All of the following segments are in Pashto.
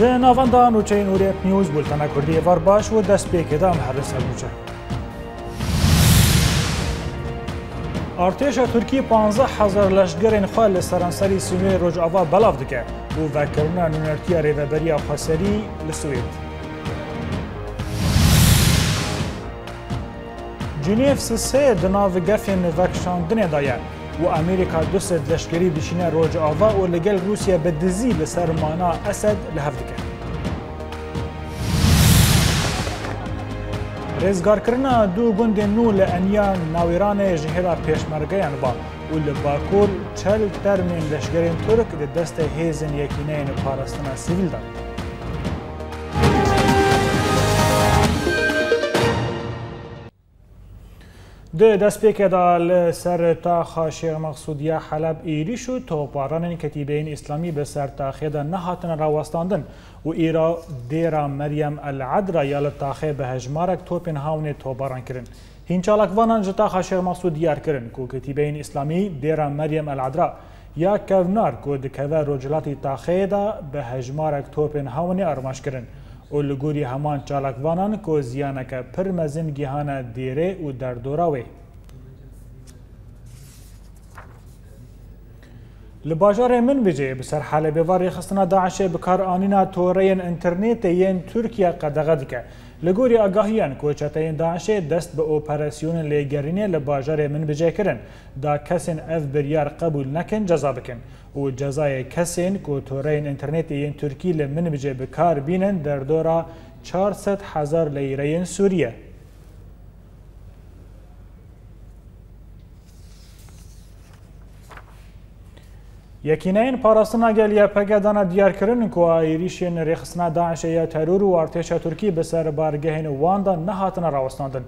Ji navenda nûçeyên Hûriyet News bultena Kurdiyê var baş û destpêkê de em herin ser nûçe. Artêşa e Tirkî 15 hezar leşgerên xwe li serenserî Sûmê Rojava belav dike û vekirina nûnertiya rêveberiya xweserî li Sûyê. Cüneyf Sisê di nav gefên vekşandinê da ye. و امریکا دو سد لشکری بشینه روج آوا و لگل روسیه به دزی لسر مانا اسد لهفت کرد. ریزگارکردنا دو گند نو له انیا ناویران جهرا پیشمرگیان با و له باکور چل ترمین لشکرین ترک د دست هیزن یکینه پاراستنا سیویل داد. د دەستپێکێدا لە سەر تاخا شێغ مەخسوودیا حەلب ئێریش و تۆپارانێن کەتیبین ئیسلامی بەسەر تاخێدا نەهاتنە ڕاوەستاندن و ئێرا دێرا مەریەم ئەلعدرا یا لە تاخێ بە هەژمارەك تۆپێن هاونێ تۆبارانکردن. هینچالکوانان ژە تاخا شێغ مەخسوود دیارکردن و کەتیبین ئیسلامی دێرا مەریەم ئەلعدرا یا کەونار کۆ دکەوە ڕۆژلاتی تاخێدا بە هەژمارەك تۆپێن هاونێ ئەرماشکردن. او لګوري همان چالاکوانان کو زیانکه پر مزن گیهانه دیره او در دوراوی لباجار من بجه بسر حال بیواری خستنا داعش بکار آنینا تورین انترنت یین ترکیه قدغد که لگوری آگاهیان کوچتین داعشه دست به اپراسیون لیگرینه لباجر من بجه کرن دا کسین اف بریار قبول نکن جزا بکن و جزای کسین که تورین انترنت این ترکی لمن بجه بکار بینن در دورا 400 هزار لیره سوریه یەکینەین پاراستە ناگەل یاپەگەدانە دیارکردن و ئایریشی نرێخستنا داعشەیە تەرور و وارتێشە تورکی بەسەر بارگەهێن و واندا نەهاتنە ڕاوەستاندن.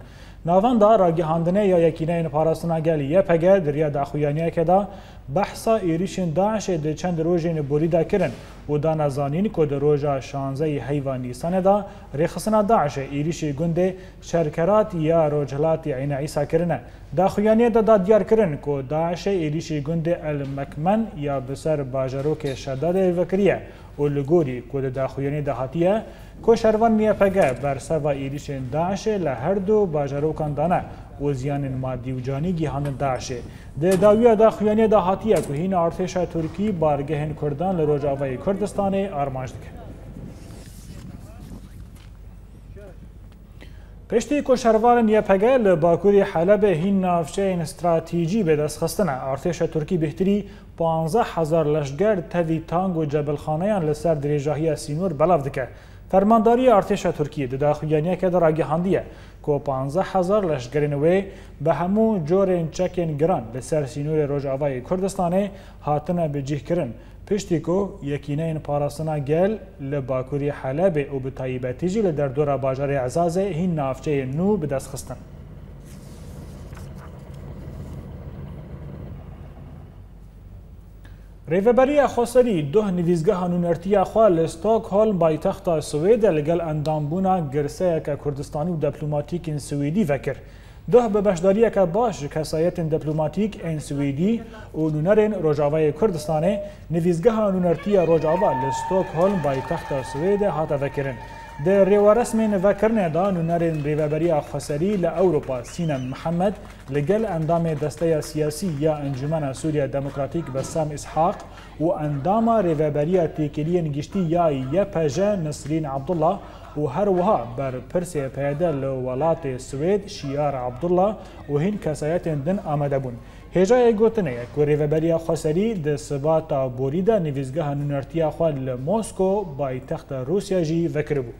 ناوەندا ڕاگەهاندنە یا یەکینەین پاراستە ناگەلی یەپەگە دریا داخویانیەکەدا بحثا ایریشن داعش د چند روژین بوری دا کرن و دا نزانین که در روژا 16 حیوان نیسان دا ریخصنا داعش ایریش گند شرکرات یا روجلات عین عیسا کرنه دا خویانی دا, دا دیار کرن که داعش ایریش گند المکمن یا بسر باجروک شداد وکریه و لگوری که دا خویانی دا هاتیه که شروان میه پگه بر سوا ایریش داعش لهر دو باجروکان دانه و زیان مادی و جانیگی هانن داعشه د داویا دا خویانی دا هاتیه که هین ارتشا ترکی بارگهن کردان لروجاوای کردستانه آرمانج دکن پشتی کشوروارن یپگه لباکوری حلب هین نافشه این استراتیجی به دست خستنه ارتش ترکی بهتری 15 هزار لشگر تاوی تانگ و جبلخانهان لسر دریجاهی سینور بلاو دکه فرمانداری ارتش ترکیه د داخویانیه که در آگهاندیه که 15 هزار لشگرین وی به همو جورین چکین گران لسر سینور روجاوای کردستانه هاتنه بجیه کرن پشتی که یکینه این پاراسنا گل لباکوری حلب و به طایبتی جی لدر دور باجار عزازه هین نافچه نو به دست خستن. ریوبەری خۆسەری دوه نویزگەها نونەرتیاخوا لە ستۆکهۆلم بایتەختا سوێدە لەگەل ئەندامبوونا گرسەیەکە کوردستانی و دەپلوماتیکن سوئدی ڤەکر. دوه بە بەشداریەکە باش کەسایەتن دەپلوماتیک ئەن سوئدی و نونەرێن ڕۆژاوای کوردستانێ نویزگەها نونەرتیە ڕۆژاوا لە ستۆکهۆلم بایتەختا سوێدە هاتە ڤەکردن. د رێوارەسمی نەڤەکردنێدان و نەرێن ڕێڤەبەریا خەسەری لە ئەوروپا سینەن محەممەد لەگەل ئەندامێ دەستەیە سیاسی یا ئەنجومەنە سووریا دموکراتیک بە سام ئسحاق و ئەنداما ڕێڤەبەریا تێکلیەن گشتی یای یە پەژە نسرین عبدوڵە و هەروەها بەرپرسێ پێدە لە وڵاتێ سوێد شیار عبدوڵە و هین کەسایەتێن دن ئامادەبوون. هێژایە گوتنەیە کوێڕێڤەبەریا خۆسەری دەسەباتا بۆریدا نوێزگە هەنونەرتیاخوا لە مۆسکۆ بایتەختە رووسیاژی ڤکربوو.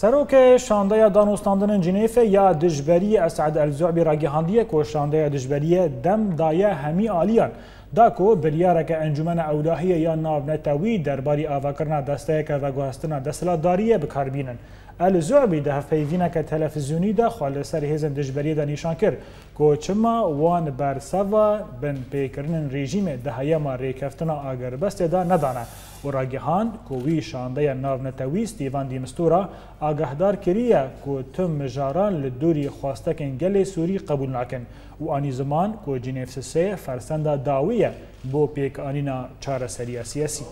سەرۆکە شاندەیە دانوستاندنن جنێفە یا دژبەری ئەسعد ئەلزۆبی ڕاگەهاندیە کۆشاندەیە دژبەریە دەمدایە هەمی عالیان. داکۆ بریارەکە ئەنجومەنە ئەوداهەیە یان ناونەتەوی دەرباری ئاواکردنا دەستەیەکە بەگواستنا دەسەلاتداریە بکاربینن. ئەل زۆبی دە هەفەیڤینەکە تەلەفزیونیدا خوا لەسەر هێزم دژبەریدا نیشان کرد کۆچمە وان بەرسەوە بن پێکردن ڕێژیمێ دەهەیەمە ڕێکەفتنا ئاگەر بەستێدا نەدانە. و راگەهاند کۆ وی شاندەیە ناونەتەویستی ڤاندی مستورا ئاگەهدار کریە کۆ تم مژاران لە دووری خواستەکەن گەلێ سووری قبول ناکەن و ئانی زمان کۆ جینێفسسێ فەرسەندا داویە بۆ پێکانینا چارەسەریە سیەسی.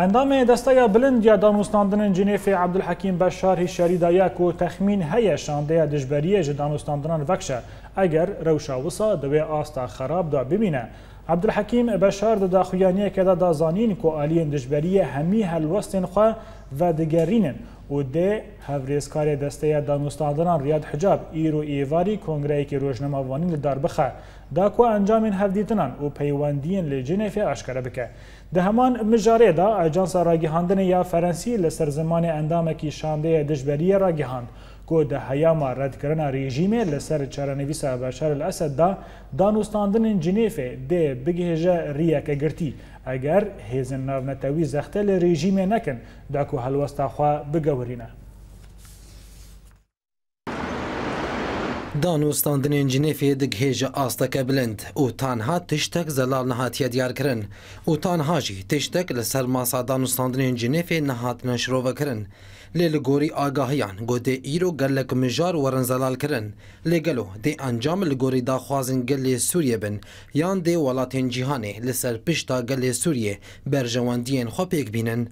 ئەندامێ دەستەیە بلند یا دانوستاندنن جنێفێ عبدل حەکیم بە شاری شەریدایە و تەخمین هەیە شاندەیە دژبەریە ژ دانوستاندنان ڤەکشە ئەگەر ڕەوشاوسە دەوێ ئاستا خراپ دا ببینە. عبدالحەکیم بەشار دەدا خویانەکەدا دازانین کۆعالیین دژبەریە هەمی هەلوەستین خوا و دەگەڕینن و دێ هەورێزکاری دەستەیە دانوستاندنان ڕاد حجاب ئیر و ئێواری کۆنگرایکی ڕۆژنەماوانین لە داربخە داکو ئەنجامین هەفدیتنان و پەیوەندیین لە جنێفێ ئاشکرە بکە. دە هەمان مژارێدا ئاجانسا ڕاگەهاندنە یا فەرەنسی لەسەر زمانی ئەندامەکی شاندەیە دژبەریە ڕاگەهاند. گۆ دە هەیاما ڕەتکردنا ڕێژیمێ لەسەر چارەنەویسە بەشار ئەسەددا دانوستاندنن جنێفێ دێ بگێژە ریەکە گرتی ئەگەر هێزن ناونەتەوی زەختە لە ڕێژیمێ نەکەن داکو هەلوەستاخوا بگەورینە. دانوستاندنên cinêfê dighêje asteke bilind û tanha tiştek zelal nehatiye diyarkirin û tanha jî tiştek li ser masa danûstandinên cinêfê nehatine şirovekirin. لی لگوری آگاهیان گوده ایرو گلک مجار ورن زلال کرن لگلو دی انجام لگوری دا خوازن گل سوریه بن یان دی ولاتین جیهانه لسر پشتا گل سوریه برجواندین خو پیک بینن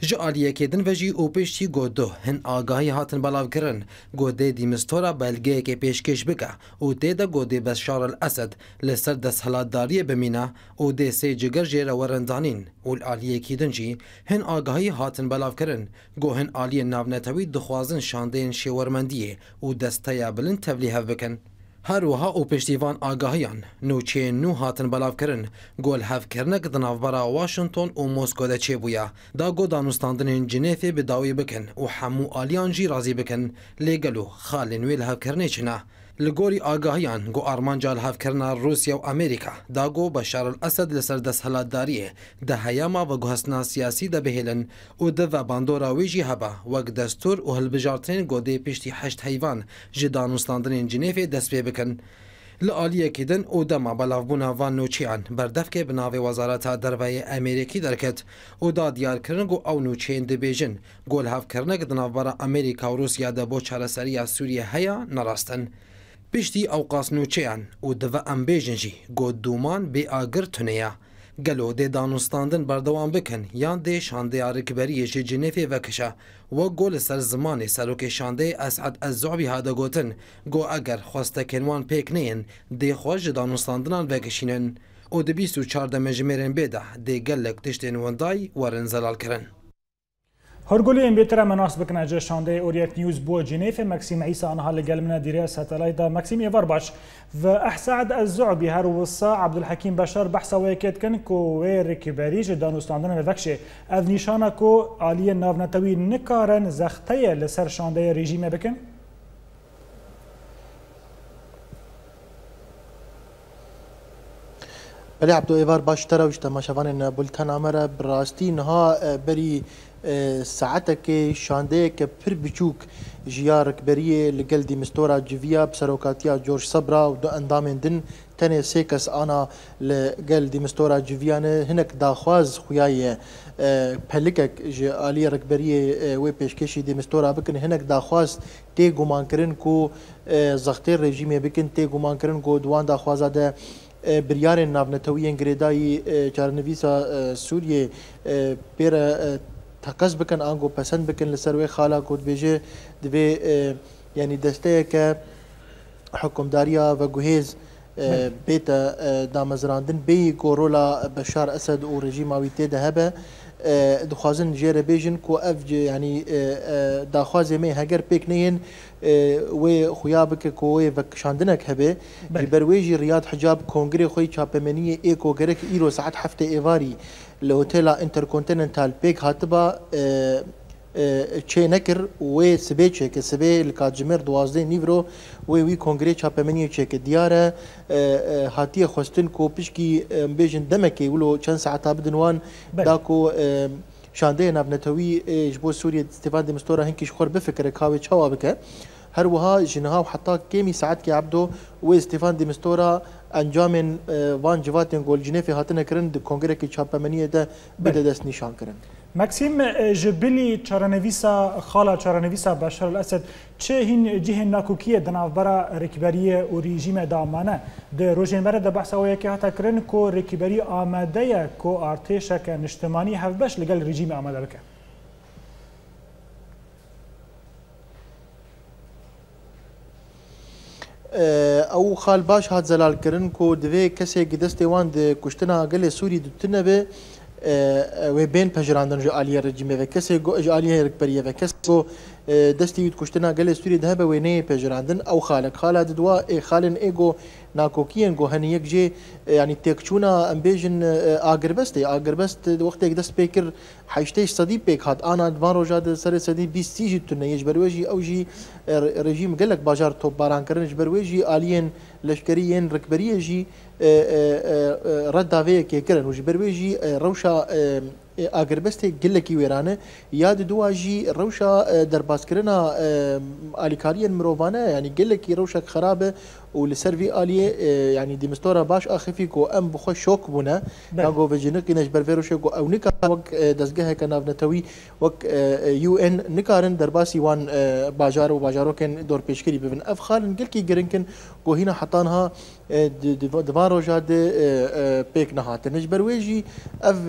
ji aliye kêdin ve jî û pêşî godu hin agahî hatin belavkirin godê dîmistora belgeyekê pêşkêş bike û tê de godê Beşar el Esed li ser desthilatdariyê bimîne û dê sê ciger jê re werendanîn û li aliye kîdin jî hin agahî hatin belavkirin got hin aliyên navnetewî dixwazin şandeyên şêwermendiyê û desteya bilind tevlî hev bikin. هەروەها ئەو پشتیوان ئاگاهیان نوچێ نو هاتن بەلاوکردن گۆل هەفکردنەك دناوبەرا وااشنگتۆن و مۆسکۆ دەچێ بووە داگۆ دانوستاندنین جنێفێ بەداوی بکەن و هەموو ئالیان ژی رازی بکەن لێگەل و خالی نوێ لە هەفکردنێ چنە لګوري آگاهیان ګو ارمان جال هاف کرنا روسیا او امریکا دا ګو بشار الاسد لسر د سلاداري د هیاما و ګوسنا سیاسي د بهلن او د و باندورا ویجی هبا وک دستور او هلبجارتن ګودي پشتي هشت حیوان جدان استاندن جنیف دسبه بکن لعالیه کدن او دما بلافبونا و نوچیان بردفک بناو وزارت دروی امریکی درکت او دا دیار کرنگ و او نوچین دی بیجن گول هف کرنگ دناو برا امریکا و روسیا دا بو چارسری سوریه هیا نراستن پشتی ئەو قاسنوچەیان و دەڤە ئەمبێژن ژی گۆ دوومان بێ ئاگر تونەیە گەلۆ دێ دانوستاندن بەردەوام بکەن یان دێ شاندەیارکبەری یەژێ جنێفێ بەکشە وەک گۆ لەسەر زمانی سەرۆکێ شاندەی ئەسعد ئەزۆبی هادەگوتن گۆ ئەگەر خۆستەکەنوان پێک نەیەن دێخۆش دانوستاندنان بەگەشینن. او د 24 د مجمرین به ده د ګلک تشتین وندای ورن زلال کرن هرگولی این بیتره مناس بکنه جه شانده اوریت نیوز بو جنیف مکسیم عیسا آنها لگل منه دیره ساتلای دا مکسیم ایوار باش و احساعد از زعبی هر وصا عبدالحکیم بشار بحثا ویکت کن که وی رکبری جه دانوستاندن وکشه از نیشانه که آلی ناونتوی نکارن زخته لسر شانده رژیمه بکن؟ بله عبدالعیوار ایوار باش تراوش تماشاوان بلتن امره براستی نها بری ساعتك شانديك پر بچوك جيارك بريه لقل دي مستورا جويا بسروكاتيا جورج صبرا ودو اندامين دن تنه سيكس انا لقل دي مستورا جويان هنك داخواز خيايه پلکک جی عالی رکبری و پیشکشی دی مستورا بکن هنک داخواست تی گمان کرن کو زغتی رژیمی بکن تی گمان کرن کو دوان داخوازا ده بریارن ناونتوی انگریدای چارنویسا سوریه پیر تقص بکن آنگو پسند بکن لسر وی خالا کود بیجه دوی یعنی دسته که حکمداریا و گوهیز بیت دامزراندن بی گورولا بشار اسد و رژیم آویته ده هبه دخوازن جێرە بێژن کۆ ئەف ینی داخوازێ مێ هەگەر پێک نەیەن وێ خویا بکە کۆی بەکشاندنێک هەبێ بەروێژی ڕات حجاب کۆنگری خۆی چاپەمەنیە ئێکۆگەرەك ئیرۆ سعات هەفتە ئێواری لە هۆتێلا ئینتەرکۆنتنتال پێک هاتبا چه نکر و سبه چه که سبه لکاجمر دوازده نیورو و وی کنگره چاپمنی چه که دیاره هاتی خوستن کو پشکی بیجن دمکی ولو چند ساعتا بدنوان داکو شانده ناب نتوی جبو سوریا استفان دمستورا هنکیش خور بفکره کاوی چاوا بکه هر وها جنها و حتی کمی ساعت که عبدو و استفان دمستورا انجام وان جواتن گول جنفی هاتنه کرن کنگره که چاپمنی ده بده دست نشان کرن مکسیم جبلی چارنویسا خالا چارنویسا بشار الاسد چه هین جه ناکوکیه دنافبرا رکبری و رژیم دامانه ده روژین بره ده بحث اویه که حتا کرن که رکبری آمده یه که ارتشک نشتمانی هفبش لگل رژیم آمده بکن او خال باش هات زلال کرن کو دوی کسی گدست وان د کشتنه گل سوری دتنه به وê bên pejirandin ji aliyê rejimê ve kesê got ji aliyê rêkberiye ve kes got destê wî kuştina gelê Sûriyê de hebe wêneyê pejirandin ew xalek xala didwa ê e, xalên ê got nakokiyên got hene yek jê e, yanî têkçûna em bêjin e, agirbestê agirbest wextek dest pê kir heştê sedî pêk hat ana van roja di serê sedî bîst sî jî tune ye ji ber wê jî ew jî rejîm gelek bajar topbarankirin ji ber wê jî aliyên leşkeriyên rêkberiyê jî ڕەتداوەیەکێ کرن وژ بەروێژی ڕەوشە ئاگربەستێک گلەکی وێرانە یا دواژی ڕەوشە دەرباسکردە ئالیکاریەن مرۆڤانە ینی گلەکی ڕەوشە خراپە ولسر في اليه يعني ديمستورا باش اخفي كو ام بخو شوك بونا ناغو بجنك نش برفيرو شكو او نكا وك دزگه كناف نتوي وك يو ان نكارن درباسي وان باجار و باجارو كن دور پیشکری ببن اف خالن گلکی گرنکن گو هینا حطانها دوان روژا د پیک نهاتن نش برویجی اف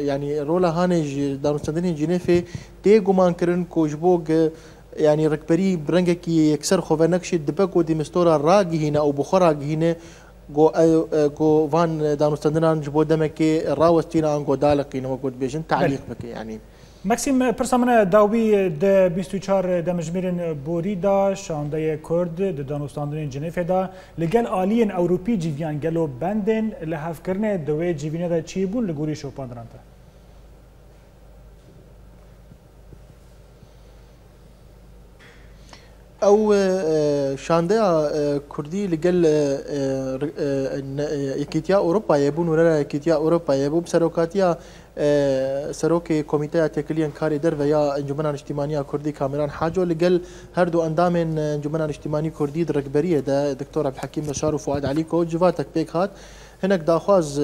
يعني رولا هانج دانوستندن جنفه تي گمان کرن کوجبوگ يعني ركبري برنجك يكسر خوفنك شد دبك ودي مستورا راجهنا او بخورا جهنا گو گو وان دانوستندنان جبو دمکی راوستینا ان گو دالقین و گود بیشن تعلیق بکی یعنی مکسیم پرسامن داوی د 24 دمجمیرن بوری دا شانده کرد د دانوستاندن جنیف دا لگل آلین اوروپی جیویان گلو بندن لحف کرنه دوی جیوینه دا چی بون لگوری شوپاندران تا؟ او آه، آه، شانديا آه، كردي لقل يكيتيا اوروبا يبون ولا يكيتيا اوروبا يبو بسروكاتيا سروك كوميتيا تكليان كاري در ويا انجمنا الاجتماعية كردي كاميران حاجو لقل هر دو اندام انجمنا الاجتماعي كردي دركبريه ده دكتور عبد الحكيم بشار وفؤاد عليكو جواتك بيك هات هنک داخواز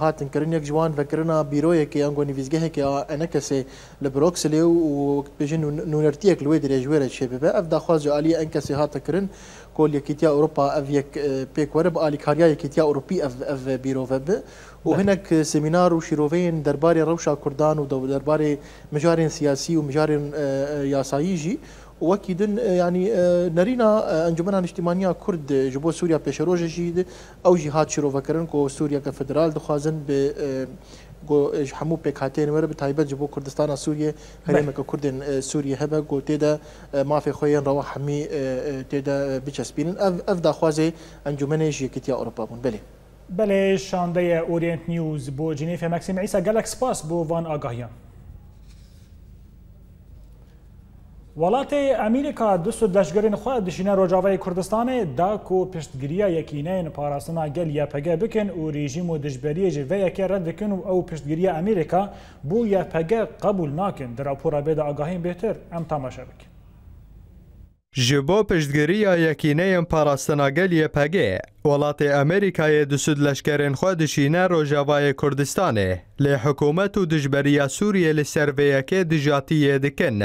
هاتن کرن یک جوان وکرنا بیروی که انگو نویزگه که انک سه لبروکس لیو و پیشن نونرتی یک لوی در جویره چه به اف داخواز عالی انک سه هات کرن کل یکیتیا اروپا اف یک پیک ورب عالی کاریا یکیتیا اروپی اف اف بیرو وب و هناك سيمينار وشيروفين درباري روشا كردان ودرباري مجارين سياسي ومجارين ياسايجي وەکی دن ینی نەرینا ئەنجومەان نیشتیمانیا کورد ji بۆ سووریا پێشەرۆژە ژید ئەو ژی هات شیرۆڤەکردن کۆ سووریەکە فدرال دخوازن بە هەموو پێکاتێنوەرە بە تایبەت بۆ کوردستانە سووریە هەرێمەکە کوردن سووریە هەبە گۆ تێدا مافی خۆیان ڕەوە هەمی تێدا بچەسپینن ئەف داخوازێ ئەنجومەنێژ یەکتیا ئەوروپا بوون بلێ. بەێ شاندەیە ئۆریێنت نیوز بۆ جنیفە مەکسیم ئیسا گەلەکسپاس بۆ وان ئاگاهیان. وڵاتێ ئەمریکا دوست لەشگەرین خوا دشینە ڕۆژاوای کوردستانێ داک و پشتگیریە یەکینەن پاراستنا گەل یاپەگە بکەن و ریژیم و دژبەریە ژڤەیەکە ڕدەکەن و ئەو پشتگیریە ئەمریکا بۆ یاپەگە قبول ناکەن دراپۆرا بێدا ئاگاهین بێتر ئەم تاماشە بکەن. ji bo piştgiriya yekîneyên parastinagel YPG, welatê Amerîkayê disud leşkerên xwe dişîne Rojavayê Kurdistanê, lê hikûmet û dijberiya Sûriye li ser vêyekê dijatiyê dikin.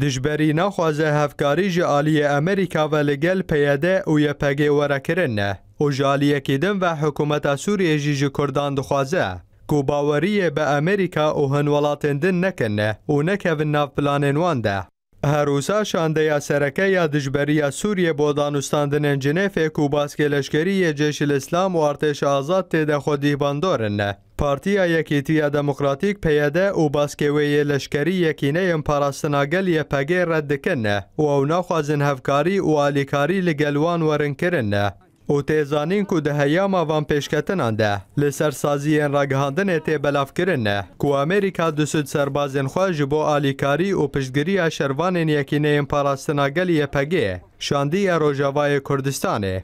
دجبری نخوازه هفکاری جعالی امریکا و لگل پیاده او یه پگه ورکرن نه. او جالیه کدن و حکومت سوریه جیج جی کردان دخوازه. کو باوریه به با امریکا او هنوالاتن دن نکن نه او نکه و نف پلانن وانده. هر روزا شانده یا سرکه یا دجبری سوریه بودانستاندن انجنفه کو باسکلشگری جشل اسلام و ارتش آزاد تیده خودی باندارن Partiya Yekîtiya Demokratîk peyde û baskewêyê leşkerî yekîneyên parastina gel YPG red dikine û ew naxwazin hevkarî û alîkarî li gel wan werin û têzanîn ku di heyama van pêşketinan de li ser saziyên ragihandinê tê belavkirin ne ku Amerîka disud serbazên xwe ji bo alîkarî û piştgiriya şervanên yekîneyên parastina gel YPG şandiya Rojavayê Kurdistanê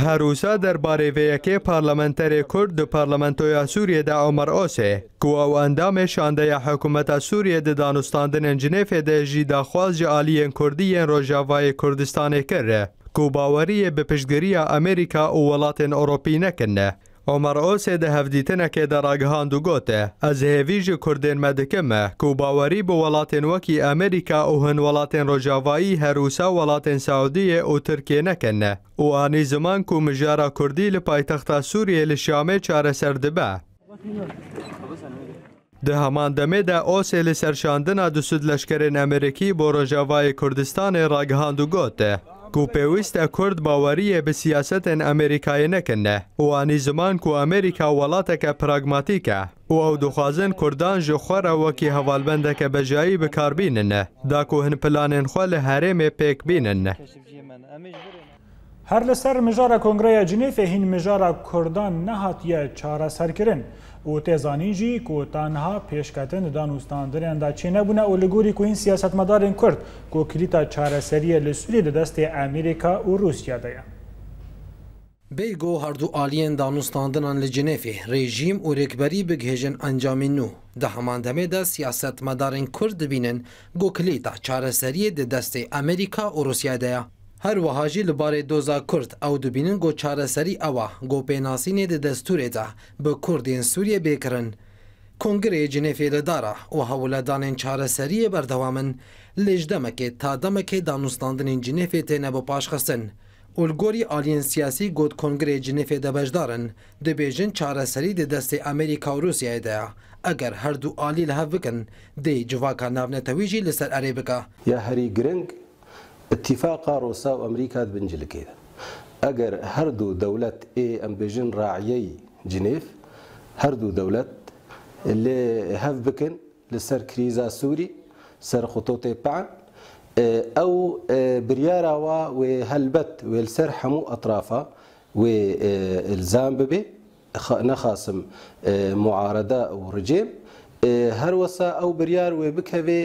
هەروسا دەربارەیڤەیەکێ پارلەمەنتەرێ کورد دو پارلەمەنتۆیا سووریەدا ئەمەەر ئۆسێ کو ئەو ئەندامێ شاندەیە حکوومەتە سووریە ددانوستاندنن جنێفێ دەژی داخوازی عالیەن کوردیەن ڕۆژاوای کوردستانێ کردە کو باوەریە بە پشتگریە ئەمریکا و وڵاتێن ئۆڕۆپی نەکردە. عمر اوس د هفدیتن کې د راگهاندو ګوته از هیویج کوردن مدکم کو باوری په ولاتن وکی امریکا او هن ولاتن روجاوایی هروسا ولاتن سعودي او ترکیه نه کنه او اني زمان کو مجارا کوردی له پایتخت سوریه له شامه چاره سرده به د همان دمه د اوس له سرشاندن د سود لشکرین امریکي بو روجاوای کوردستان ګوته کو پێویستە کورد باوەریە بە سیاستن ئەمریکای نەکردە وانی زمان و ئەمریکا وڵاتەکە پراگماتیکە و ئەو دخوازن کوردان ji خۆرەوەکی هەواڵبندەکە بەژایی بکاربیننە داکو هن پلانên خوا لە هەرێمێ پێک بینن. هەر لەسەر مژارە کۆنگرەیە جنێفێ هین مژارە کوردان نەهاتیە چارەسەرکردن. و تیزانین جی کو تنها پیشکتن دان استاندرین دا چی نبونه و لگوری که این سیاست مدارین کرد که کلیتا چارەسەریە لە سوری لە دەستی ئەمریکا و رووسیا دەیە. بیگو هەردوو ئالیەن دانوستاندنان لە جنێفی ڕێژیم و رێکبەری بگهێژن ئەنجامی نو دە هەمان دەمێدا سیاست مەدارین کورد دەبینن گۆکلیتا چارەسەریە دە دەستی ئەمریکا و رووسیادەیە هر وها جی لباره دوزا کرد او دبینن گو چارەسەری ئەوە گۆپێناسینێ دە دەستورێدا بە کوردین سووریە بێکرن. کنگرێ جنێفێ لەدارە و هەوڵەدانێن چارەسەریە بەردەوامن لێژ دەمەکێ تا دەمەکێ دانوستاندنین جنێفێ تێنە بە پاشخستن. ئولگۆری ئالین سیاسی گوت کنگرێ جنێفێ دەبەشدارن دەبێژن چارەسەری دە دەستی ئەمریکا و رووسایداە. ئەگەر هەردوو عالی لە هەف بکەن دەی جوواکە ناونەتەویژی لەسەر ئەرێ بکە یا هەری گرنگ اتفاقا روسا و ئەمریکات بنجلکەیدا ئەگەر هەردوو دەولەت ئێ ئەمبێژن ڕاعەی جنێف هەردوو دەولەت لێ هەف بکەن لەسەر کریزا سووری سەر اه، آو پان اه، و بریاراوە وێ هەلبەت وێلسەر هەموو ئەطرافە وێ اه، الزام ببێ نەخاسم معارەدە و ڕجێم هەروەسا ئەو بریار وێ بکەوێ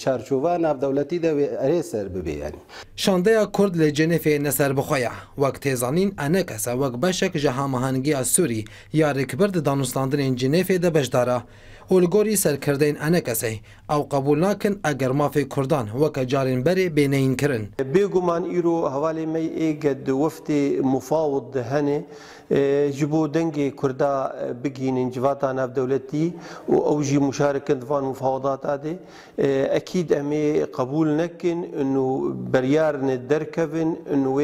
چارچۆوان ناودەوڵەتی دەوێ ئەرێ سەر ببێ ینی شاندەیە کورد لە جنێفێ نەسەر بخۆیە وەک تێزانین ئەنە کەسە وەک بەشێک ژەهامەهانگی ئە سووری یاڕێکبرد دانوستاندنین جنێفێ دەبەشدارە هولگوری لگوری سرکردین انا او قبول ناکن اگر مافی کردان وکا جارین بری بینین کرن بیگمان ایرو حوالی می ایگد وفت مفاوض هنه جبو دنگی کردا بگینن جواتا ناف دولتی و اوجی مشاركة فان مفاوضات هذه اکید امی قبول نکن بریار نكن أنه کرد ندركبن أنه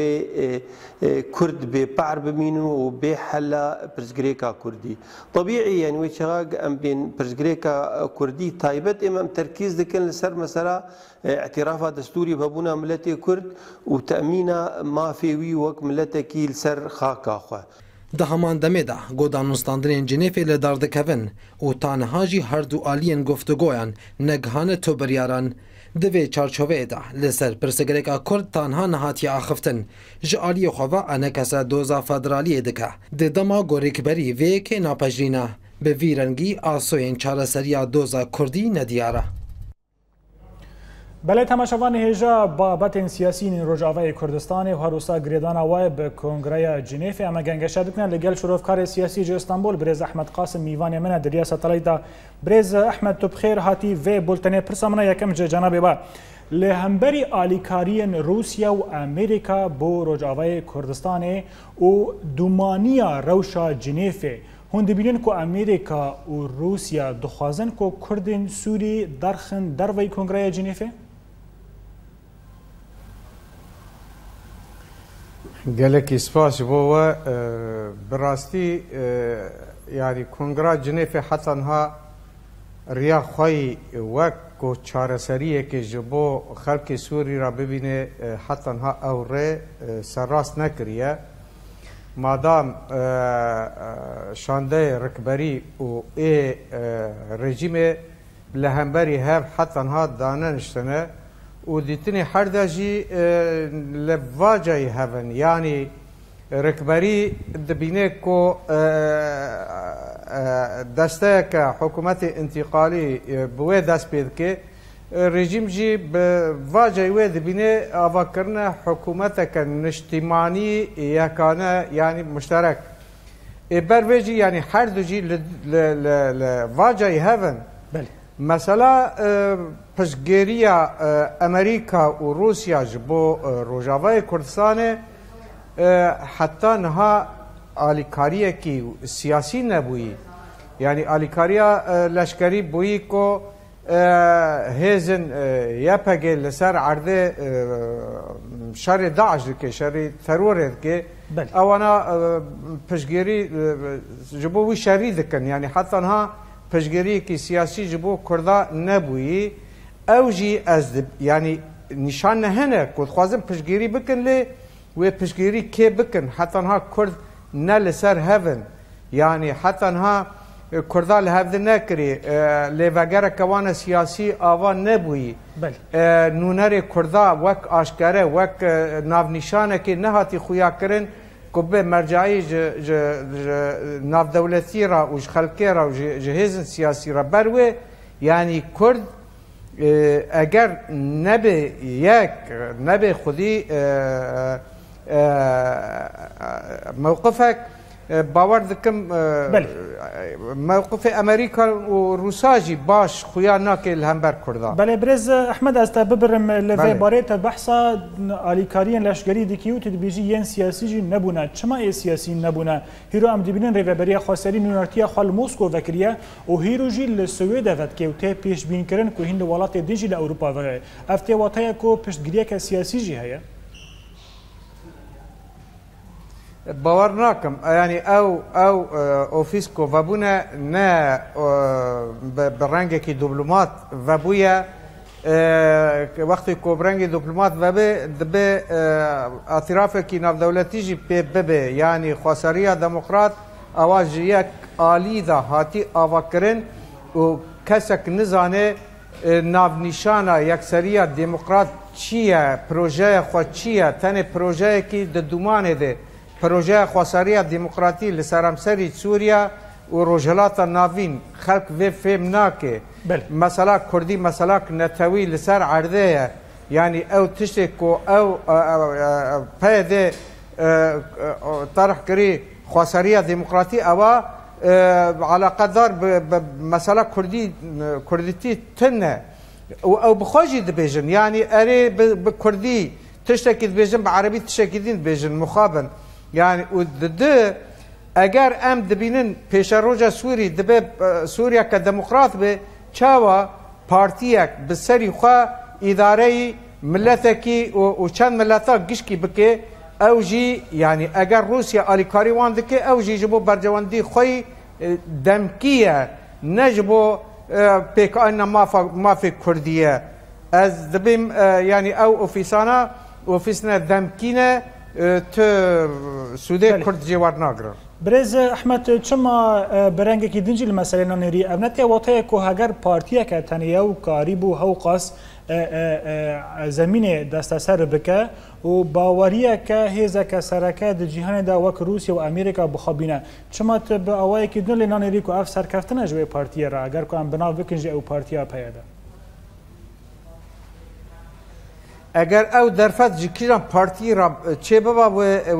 بمینو و بمينو وبحلا برزقريكا کردی طبيعي يعني ويشاق أم بین برز پێشگرێکە کوردی تایبەت ئێمەم تەرکیز دەکەن لەسەر مەسەرا اعترافا دەستوری بەبوونا ملەتێ کورد و تەمینە مافێوی وەک ملەتێکی لەسەر خاکاخوا. Di heman demê de godanûstandinên Cinêfê li dar dikevin û tanha jî herdu aliyên goftugoyan negihane tobiryaran divê çarçoveyê de li ser pirsegirêka Kurd tanha nehatiye axiftin ji aliyê xwe ve enekese doza federaliyê dike. Di dema gorêkberî vêyekê napejrîne. به ویرنگی ئاسۆیەن چارەسەریا دۆزا کوردی نەدیارە. بەلێ تەماشەوان هێژە بابەتێن سیاسینی ڕۆژاوای کوردستانی هەروسا گرێدانە وایە بە کۆنگرەیە جنێفی ئەمە گەنگەشە بکنن لەگەل شرۆڤکاری سیاسی جێستانبول برێز ئەحمد قاسم میوانێ منە دریە سەتەلایدا برێز ئەحمد تو بخێر هاتی وێ بولتنێ پرسە منە یەکەم جێجانە بێبە. لە هەمبەری ئالیکاریەن رووسیا و ئەمریکا بۆ ڕۆژاوای کوردستانێ و دومانیا ڕەوشە جنێفێ. Hûndebilên ku Amerîka û Rûsya dixwazin ku Kurdên Sûrî derxin dervey Kongreya Cinêfê? gelekî spas bo we e, bi rastî e, yarî Kongra Cinêfê hetanha riya xwayî wek ku çareseriyekê ji bo xelkê Sûrî ra bibîne e, hetanha ew rê serrast nekiriye. مادام شانده رکبری و ای رژیم لهمبری هف حتی ها دانه نشتنه و دیتنی هر ده جی لواجه هفن یعنی رکبری دبینه کو دسته که حکومت انتقالی بوه دست پید که رژیم جی به واجه وی دبینه آواکرنا حکومت کن نشتیمانی یکانه یعنی مشترک بر وی جی یعنی هر دو جی واجه هفن بله مثلا پشگیریا امریکا و روسیا جبو روجاوای کردستان حتی نها آلیکاریه کی سیاسی نبویی یعنی آلیکاریا لشکری بویی که هێزن یاپەگێ لەسەر عردێ شاری داعژکێ شەری تەرۆرێتکێ ئەوانە پشگیری ji بۆ وی شەری dikin ینی حتانها پشگیریەکی سیاسی ji بۆ کوردا نەبووی ئەو jî ez ینی نیشان hene کودخوازم پشگیری bikin lê wê پشگیری کێ bikin حتانها کورد ne li ser hevin ینی حتانها کردها لحفظ نکری لیوگر کوان سیاسی آوا نبوی نونر کردها وک آشکره وک ناونیشانه که نهاتی خویا کرن که به مرجعی نافدولتی را و خلکی را و جهزن سیاسی را بروه یعنی کرد اگر نبه یک نبه خودی موقفک باور دکم موقف امریکا و روسا جی باش خویا ناکه الهمبر کرده بله برز احمد از تا ببرم لفه باره تا بحثا آلیکاریان لشگری دکیو تد بیجی ین سیاسی جی نبونه چما ای سیاسی نبونه هیرو ام دبینن ریوبری خواستری نونارتیا خال موسکو وکریه و هیرو جی لسوید افت که ته پیش بین کرن که هند ولات دیجی لاروپا وغیره افتی واتایا که پشتگیریه که سیاسی جی هیه باور ناکم یعنی او او اوفیسکو و بونه نه به رنگ که دیپلمات و بویا وقتی که رنگ دیپلمات و به به اعتراف که ناف دولتی جی پی ببه یعنی خواستاری دموکرات اواج یک آلی دا هاتی آواکرن و کسک نزانه ناو نشانه یک سریع دموکرات چیه پروژه خود چیه تن پروژه که دومانه ده پروژه خواسری دموکراتی لسرمسری سوریا و روجلات ناوین خلق و فهم ناکه بله. مثلا کردی مثلا نتوی لسر عرضه یعنی او تشتک او, او, او پیده طرح کری خواسری دموکراتی او علاقه دار مثلا کردی کردیتی تنه او بخوجی دبیجن یعنی اری بکردی تشتکی دبیجن بعربی تشتکی دین دبیجن مخابن یعنی او د ئەگەر ئەم دبینن پێشەڕۆژە سووری دبێ سووریا کە دموکرات بێ چاوە پارتیەک بسەری خوا ئیدارەی ملەتێکی و چەند ملەتە گشتی بکێ ئەو ژی ینی ئەگەر رووسیا ئالیکاری وان دکێ ئەو ژیژ بۆ بەرجەوەندی خۆی دەمکیە نەژ بۆ پێکانە مافی کوردیە ئەس دەبیم ینی ئەو ئۆفیسانە ئۆفیسنە دەمکینە تو سوده کرد جوار ناگر برز احمد چما برنگ کی دنجی المسئله نانری ابنت واته کو هگر پارتیا که تنیه و کاریب و هوقاس زمینه دست سر بکه و باوریه که هیزه که سرکه در جهان دا وک روسیه و امریکا بخوابینه چما ت به اوای کی دن لنانری کو اف سرکفتنه جوی پارتیا را اگر کو ام بناو بکنجی او پارتیا پیاده اگر او درفت جکیران پارتی را چه بابا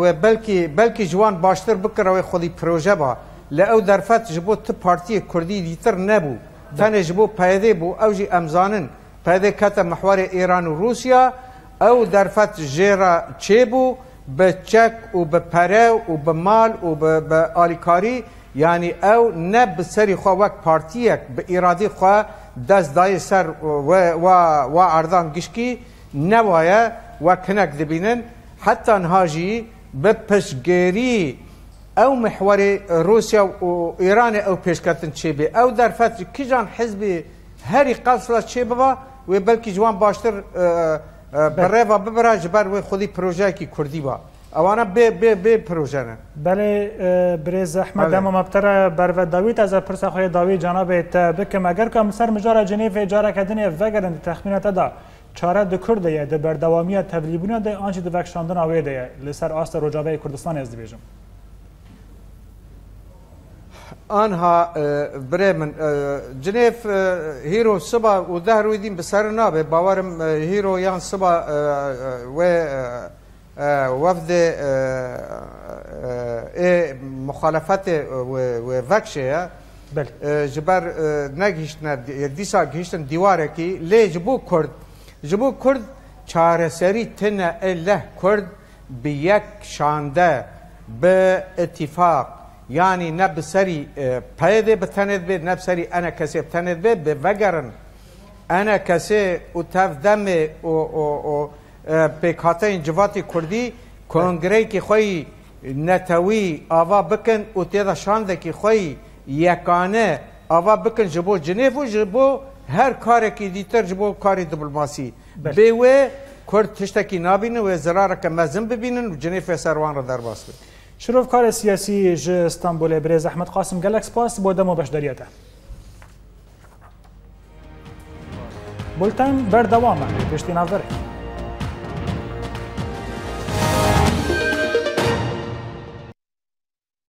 و بلکی بلکی جوان باشتر بکره و خودی پروژه با لأو درفت جبو ت پارتی کردی دیتر نبو تن جبو پیده بو او جی امزانن پیده کتا محور ایران و روسیا او درفت جیرا چه بو به چک و به پره و به مال و به آلیکاری یعنی او نه به سری خواه وک پارتیک به ایرادی خواه دست دای سر و, و, و اردان گشکی نوایە و کنەک دەبینن حتانهاژی بە پشتگەری ئەو محوەری رووسیا و ئێرانە ئەو پێشکەتن چێبێ ئەو دەرفەت کیجان حزبی هەری قەسڵە چێ ببە وێ بەلکی جوان باشتر بەڕێوە ببرا جبەر وێ خودی پرۆژایکی کوردی بە. ئەوانە بێ پرۆژەنە بەێ برێز ئەحمە دەمە مەبتەرە بەرە داویت ئەز پرسەخۆی داوی جانابێت بکەم ئەگەر کە مسەر مژارە جنێ فێجارەکە دنێ ڤگەرن تەخمینەتەدا. چاره د کورد دی د بردوامی تبلیبونه د انچ د وکشاندن اوی دی لسر آست روجاوی کردستان از بیجم آنها برمن جنیف هیرو سبا و ده روی دیم بسر نابه باورم هیرو یان سبا و وفد مخالفت و وکشه بله جبر نگیشتن دیسا گیشتن دیواره کی لی جبو کرد Ji bo Kurd çareserî tune e leh Kurd bi yek şande bi ittifaq yani ne bi serî e, peyde bi tened be ne bi serî ene kesê bi tened be bi vegerin ene kesê û tev demê û e, pêkhateyên civatê Kurdî kongreyekî xweyî netewî ava bikin û têda şandekî xweyî yekane ava bikin ji bo Cinêv û ji bo هر کارێکی دیترج بۆ کاری دیبلماسی بێ وێ کورد تشتێکی نابین وێ زرارەکە مەزم ببینن و جنێ فێسەروان ڕە دەرباس بن شرۆڤ کارە سیاسی ji ئستانبولێ برێز ئەحمد قاسم گەلک سپاس بۆ دەمە بەشدەریەتە بولتەن بەردەوامە پێشتی ناظرێک